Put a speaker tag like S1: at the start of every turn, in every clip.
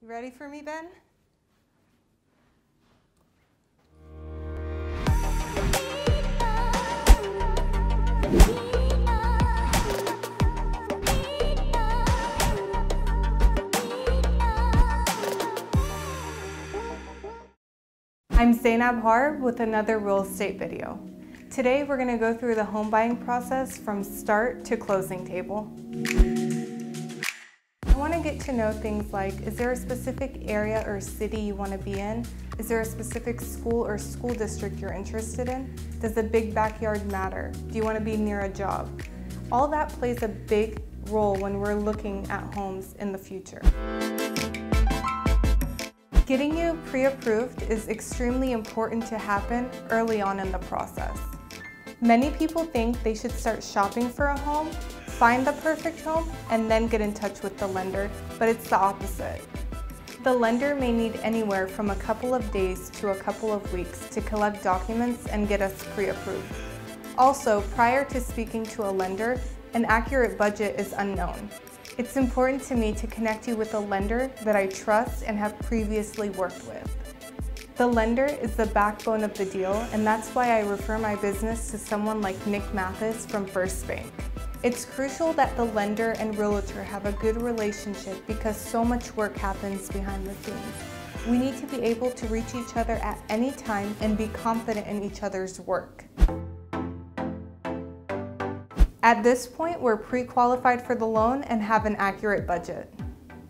S1: You ready for me, Ben? I'm Zaynab Harb with another real estate video. Today we're going to go through the home buying process from start to closing table. To get to know things like, is there a specific area or city you want to be in? Is there a specific school or school district you're interested in? Does the big backyard matter? Do you want to be near a job? All that plays a big role when we're looking at homes in the future. Getting you pre-approved is extremely important to happen early on in the process. Many people think they should start shopping for a home, find the perfect home, and then get in touch with the lender, but it's the opposite. The lender may need anywhere from a couple of days to a couple of weeks to collect documents and get us pre-approved. Also, prior to speaking to a lender, an accurate budget is unknown. It's important to me to connect you with a lender that I trust and have previously worked with. The lender is the backbone of the deal, and that's why I refer my business to someone like Nick Mathis from First Bank. It's crucial that the lender and realtor have a good relationship because so much work happens behind the scenes. We need to be able to reach each other at any time and be confident in each other's work. At this point, we're pre-qualified for the loan and have an accurate budget.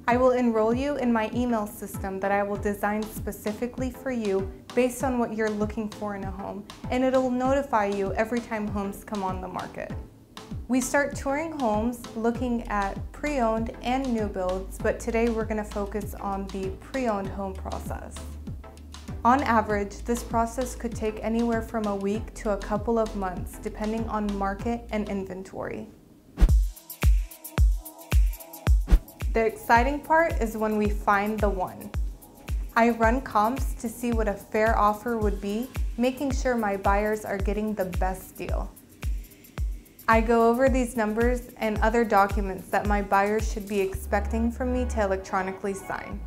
S1: I will enroll you in my email system that I will design specifically for you based on what you're looking for in a home, and it'll notify you every time homes come on the market. We start touring homes looking at pre-owned and new builds, but today we're gonna focus on the pre-owned home process. On average, this process could take anywhere from a week to a couple of months, depending on market and inventory. The exciting part is when we find the one. I run comps to see what a fair offer would be, making sure my buyers are getting the best deal. I go over these numbers and other documents that my buyers should be expecting from me to electronically sign.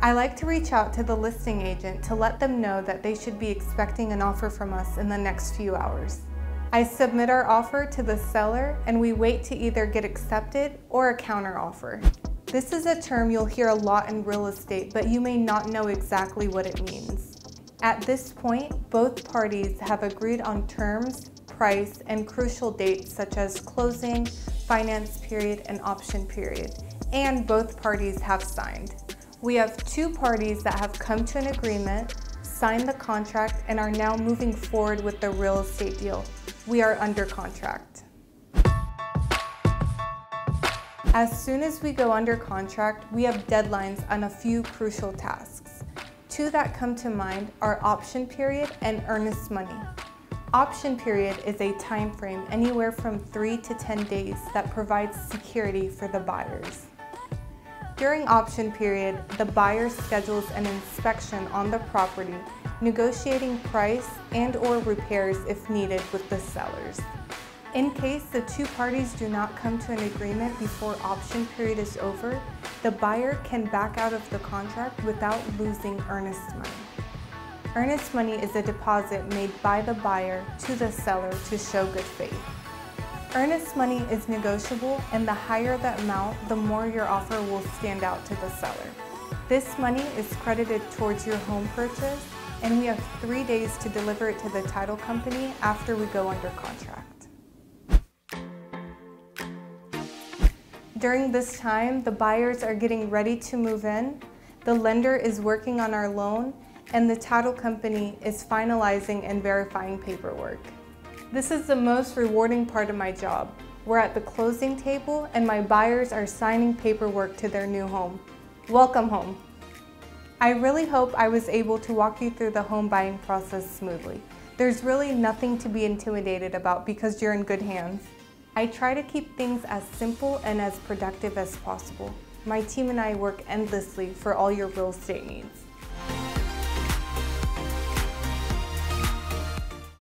S1: I like to reach out to the listing agent to let them know that they should be expecting an offer from us in the next few hours. I submit our offer to the seller and we wait to either get accepted or a counteroffer. This is a term you'll hear a lot in real estate, but you may not know exactly what it means. At this point, both parties have agreed on terms, price, and crucial dates such as closing, finance period, and option period, and both parties have signed. We have two parties that have come to an agreement, signed the contract, and are now moving forward with the real estate deal. We are under contract. As soon as we go under contract, we have deadlines on a few crucial tasks. Two that come to mind are option period and earnest money. Option period is a time frame anywhere from 3 to 10 days that provides security for the buyers. During option period, the buyer schedules an inspection on the property, negotiating price and or repairs if needed with the sellers. In case the two parties do not come to an agreement before option period is over, the buyer can back out of the contract without losing earnest money. Earnest money is a deposit made by the buyer to the seller to show good faith. Earnest money is negotiable and the higher the amount, the more your offer will stand out to the seller. This money is credited towards your home purchase and we have three days to deliver it to the title company after we go under contract. During this time, the buyers are getting ready to move in, the lender is working on our loan, and the title company is finalizing and verifying paperwork. This is the most rewarding part of my job. We're at the closing table and my buyers are signing paperwork to their new home. Welcome home. I really hope I was able to walk you through the home buying process smoothly. There's really nothing to be intimidated about because you're in good hands. I try to keep things as simple and as productive as possible. My team and I work endlessly for all your real estate needs.